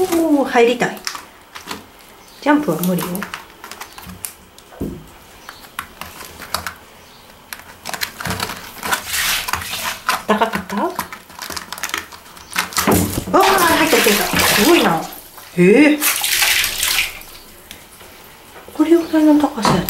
おお入りたい。ジャンプは無理よ。高かった？ああ入った入ったすごいな。ええ。これぐらいの高さや